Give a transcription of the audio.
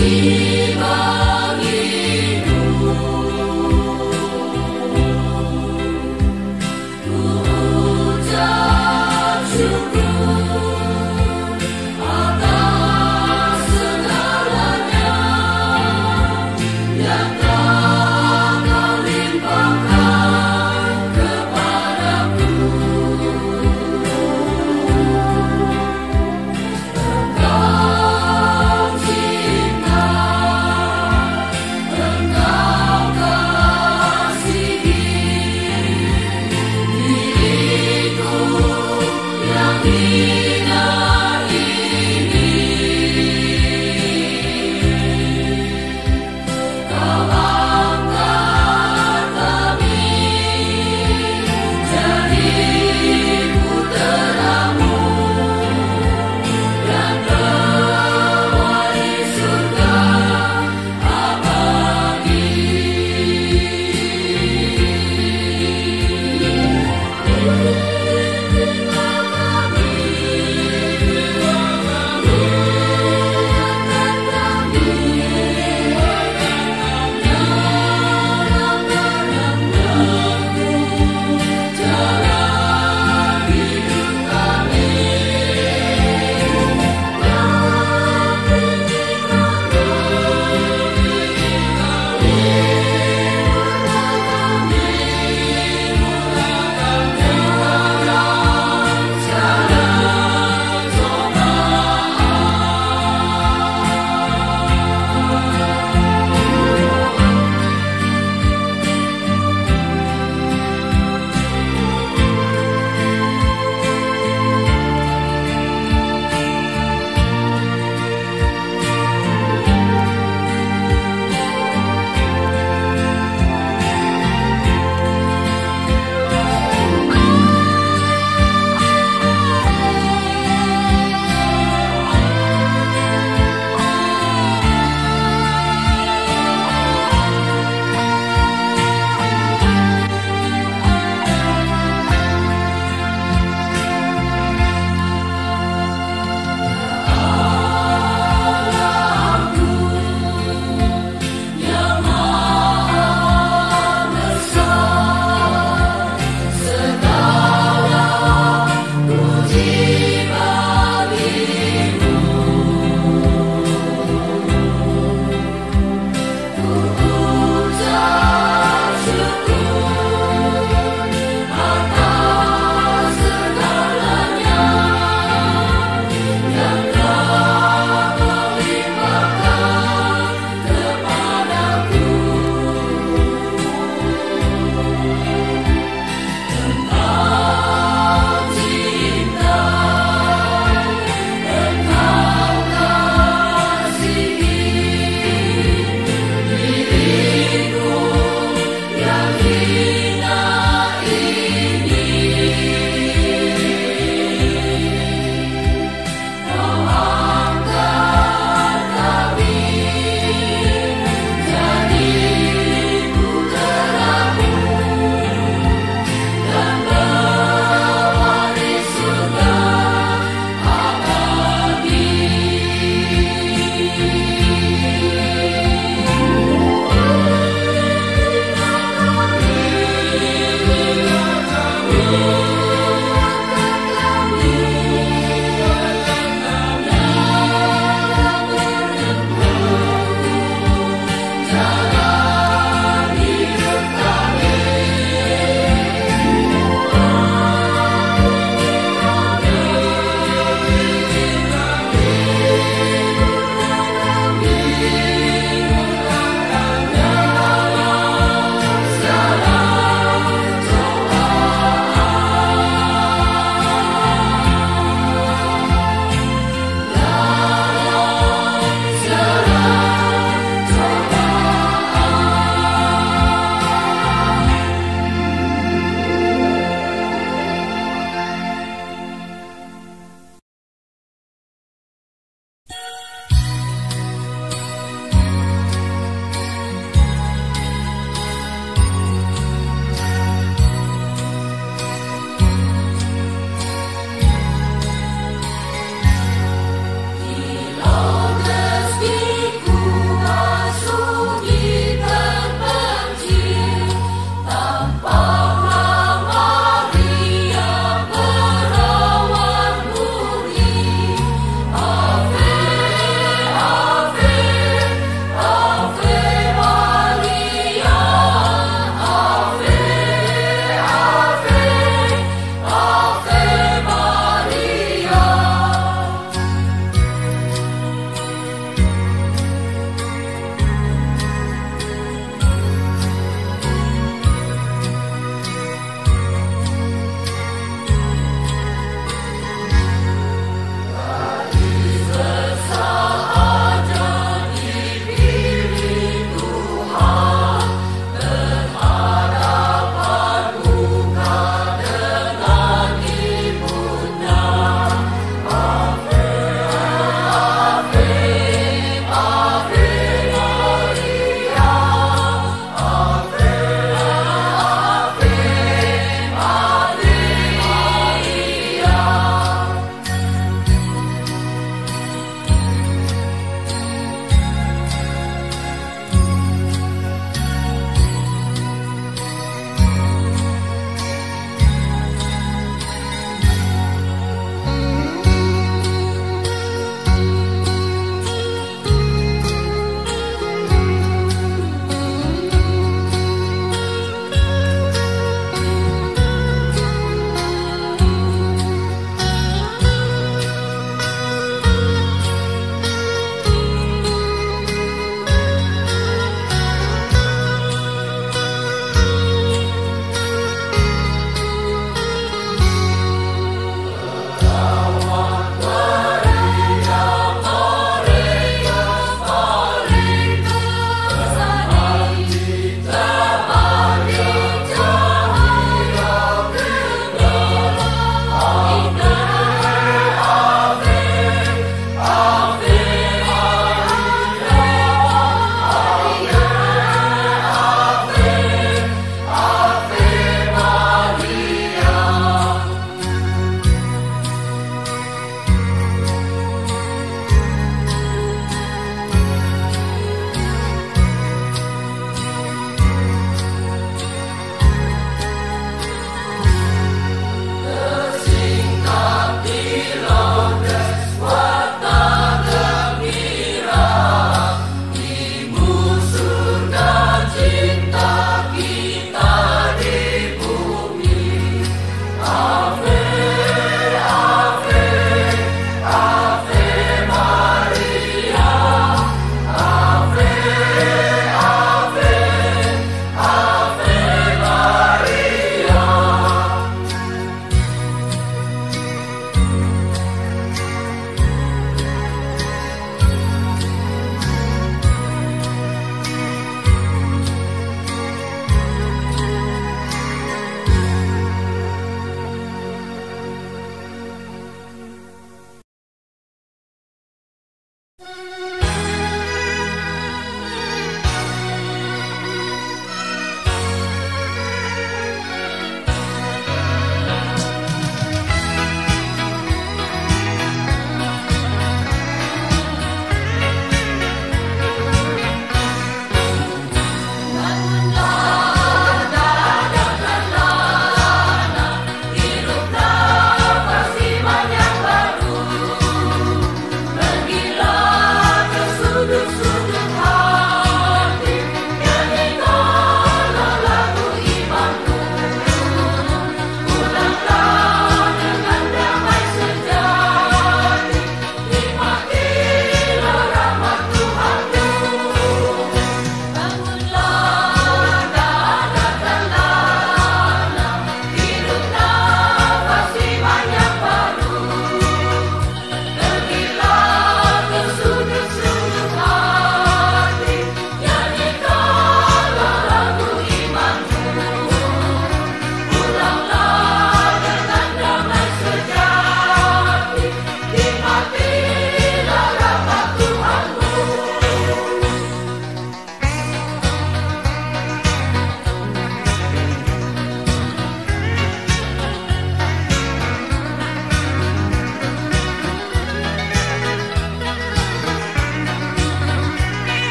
You.